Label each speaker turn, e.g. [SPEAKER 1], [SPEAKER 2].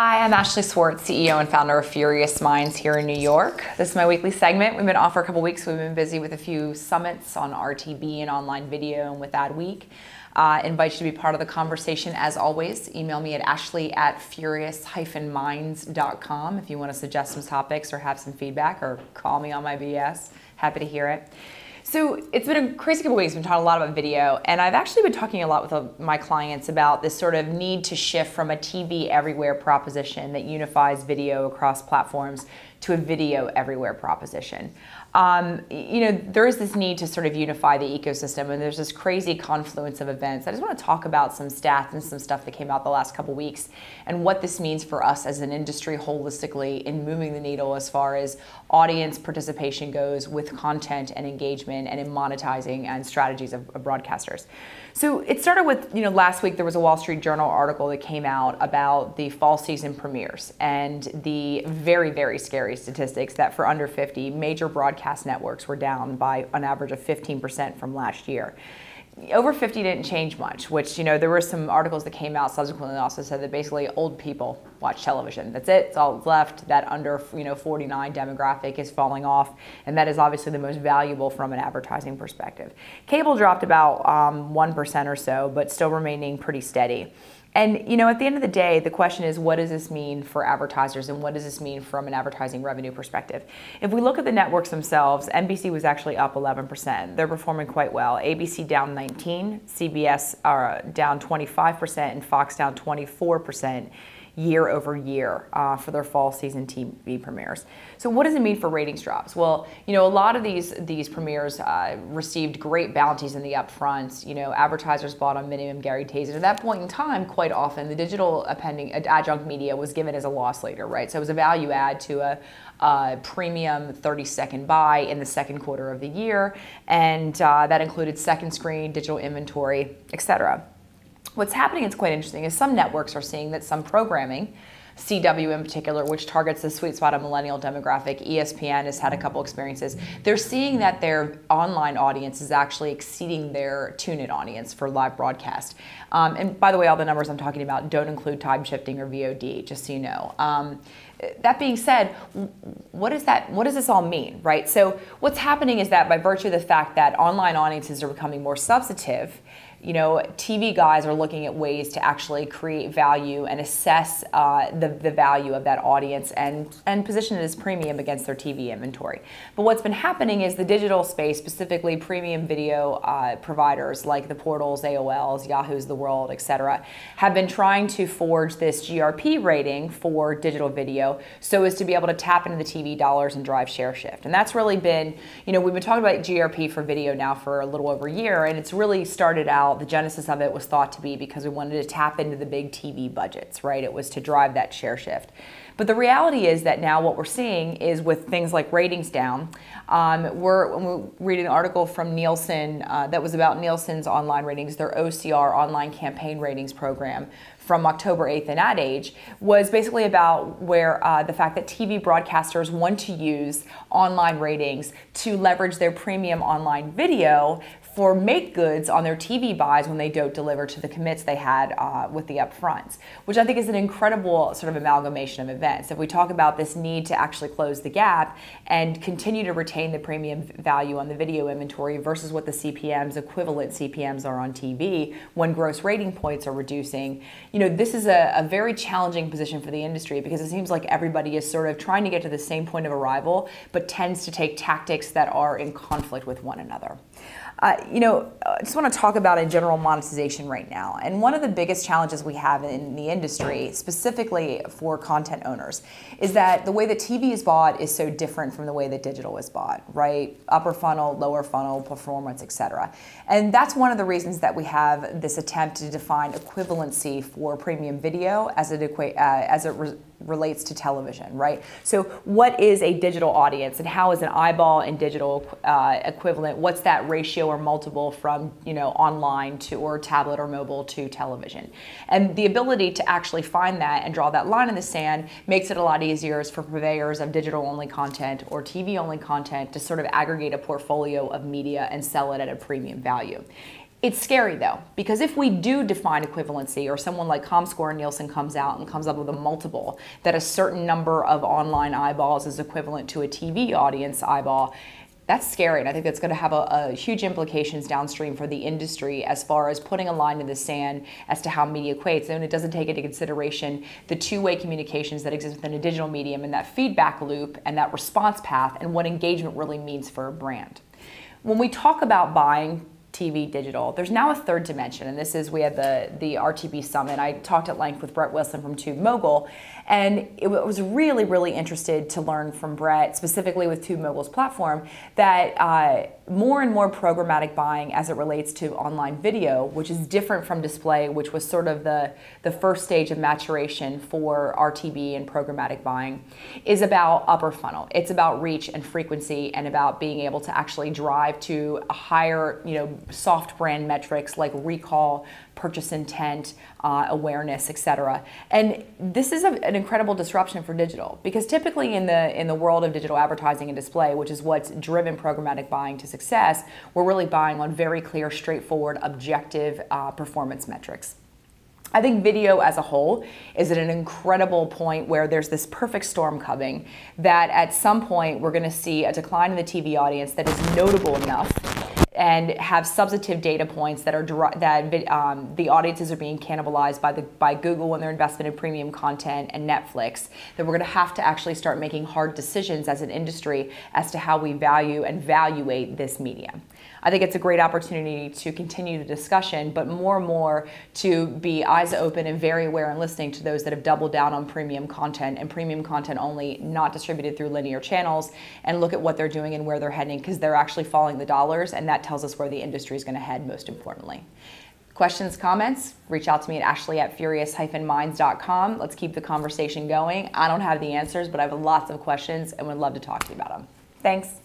[SPEAKER 1] Hi, I'm Ashley Swartz, CEO and founder of Furious Minds here in New York. This is my weekly segment. We've been off for a couple weeks. We've been busy with a few summits on RTB and online video and with Adweek. Uh, invite you to be part of the conversation as always. Email me at ashley at furious-minds.com if you want to suggest some topics or have some feedback or call me on my BS. Happy to hear it. So it's been a crazy couple weeks. We've talking a lot about video, and I've actually been talking a lot with uh, my clients about this sort of need to shift from a TV everywhere proposition that unifies video across platforms to a video everywhere proposition. Um, you know, there is this need to sort of unify the ecosystem, and there's this crazy confluence of events. I just want to talk about some stats and some stuff that came out the last couple weeks, and what this means for us as an industry holistically in moving the needle as far as audience participation goes with content and engagement, and in monetizing and strategies of, of broadcasters. So it started with, you know, last week there was a Wall Street Journal article that came out about the fall season premieres and the very, very scary statistics that for under 50, major broadcast networks were down by an average of 15% from last year over 50 didn't change much, which, you know, there were some articles that came out subsequently also said that basically old people watch television. That's it. It's all left. That under, you know, 49 demographic is falling off. And that is obviously the most valuable from an advertising perspective. Cable dropped about um, 1% or so, but still remaining pretty steady. And you know, at the end of the day, the question is, what does this mean for advertisers, and what does this mean from an advertising revenue perspective? If we look at the networks themselves, NBC was actually up 11%. They're performing quite well. ABC down 19, CBS are uh, down 25%, and Fox down 24% year over year uh, for their fall season TV premieres. So what does it mean for ratings drops? Well, you know, a lot of these these premieres uh, received great bounties in the upfronts. You know, advertisers bought on minimum guarantees, and at that point in time, quite often the digital appending adjunct media was given as a loss leader, right? So it was a value add to a, a premium 30 second buy in the second quarter of the year, and uh, that included second screen, digital inventory, etc. What's happening, it's quite interesting, is some networks are seeing that some programming, CW in particular, which targets the sweet spot of millennial demographic, ESPN has had a couple experiences. They're seeing that their online audience is actually exceeding their tune-in audience for live broadcast. Um, and by the way, all the numbers I'm talking about don't include time shifting or VOD, just so you know. Um, that being said, what does that what does this all mean, right? So what's happening is that by virtue of the fact that online audiences are becoming more substantive, you know, TV guys are looking at ways to actually create value and assess uh, the, the value of that audience and, and position it as premium against their TV inventory. But what's been happening is the digital space, specifically premium video uh, providers like the portals, AOLs, Yahoo's the world, et cetera, have been trying to forge this GRP rating for digital video so as to be able to tap into the TV dollars and drive share shift. And that's really been, you know, we've been talking about GRP for video now for a little over a year, and it's really started out the genesis of it was thought to be because we wanted to tap into the big TV budgets, right? It was to drive that share shift. But the reality is that now what we're seeing is with things like ratings down, um, we're we read an article from Nielsen uh, that was about Nielsen's online ratings, their OCR online campaign ratings program from October 8th in Ad Age was basically about where uh, the fact that TV broadcasters want to use online ratings to leverage their premium online video for make goods on their TV buys when they don't deliver to the commits they had uh, with the upfronts, which I think is an incredible sort of amalgamation of events. So if we talk about this need to actually close the gap and continue to retain the premium value on the video inventory versus what the CPMs, equivalent CPMs are on TV when gross rating points are reducing, you know, this is a, a very challenging position for the industry because it seems like everybody is sort of trying to get to the same point of arrival, but tends to take tactics that are in conflict with one another. Uh, you know, I just want to talk about in general monetization right now. And one of the biggest challenges we have in the industry, specifically for content owners, is that the way that TV is bought is so different from the way that digital is bought, right? Upper funnel, lower funnel, performance, etc. And that's one of the reasons that we have this attempt to define equivalency for premium video as it, equa- uh, as it relates to television, right? So, what is a digital audience, and how is an eyeball and digital uh, equivalent? What's that ratio or multiple from you know online to or tablet or mobile to television? And the ability to actually find that and draw that line in the sand makes it a lot easier for purveyors of digital only content or TV only content to sort of aggregate a portfolio of media and sell it at a premium value It's scary though, because if we do define equivalency, or someone like ComScore and Nielsen comes out and comes up with a multiple that a certain number of online eyeballs is equivalent to a TV audience eyeball, that's scary. And I think that's going to have a, a, huge implications downstream for the industry as far as putting a line in the sand as to how media equates. And it doesn't take into consideration the two way communications that exist within a digital medium and that feedback loop and that response path and what engagement really means for a brand. When we talk about buying, TV digital. There's now a third dimension, and this is we had the the RTB summit. I talked at length with Brett Wilson from TubeMogul, and it was really really interested to learn from Brett specifically with TubeMogul's platform that uh, more and more programmatic buying as it relates to online video, which is different from display, which was sort of the the first stage of maturation for RTB and programmatic buying, is about upper funnel. It's about reach and frequency, and about being able to actually drive to a higher you know soft brand metrics like recall, purchase intent, uh, awareness, etc. And this is a, an incredible disruption for digital because typically in the in the world of digital advertising and display, which is what's driven programmatic buying to success, we're really buying on very clear, straightforward, objective uh, performance metrics. I think video as a whole is at an incredible point where there's this perfect storm coming that at some point we're going to see a decline in the TV audience that is notable enough and have substantive data points that are that um, the audiences are being cannibalized by the by Google and their investment in premium content and Netflix. That we're going to have to actually start making hard decisions as an industry as to how we value and valuate this medium. I think it's a great opportunity to continue the discussion, but more and more to be eyes open and very aware and listening to those that have doubled down on premium content and premium content only, not distributed through linear channels, and look at what they're doing and where they're heading because they're actually following the dollars, and that tells us where the industry is going to head most importantly. Questions, comments, reach out to me at ashley at furious-minds.com. Let's keep the conversation going. I don't have the answers, but I have lots of questions and would love to talk to you about them. Thanks.